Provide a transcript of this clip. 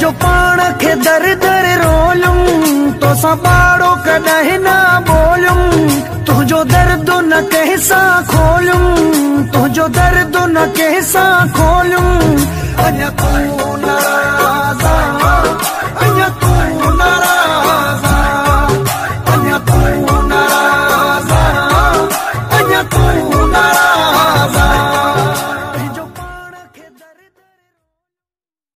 پاڻ کي در در رولون تو سان پاڙو ڪڏهن تنهنجو درد نه ڪنهن سان کولون تنهنجو درد نه ڪنهن سان کولون.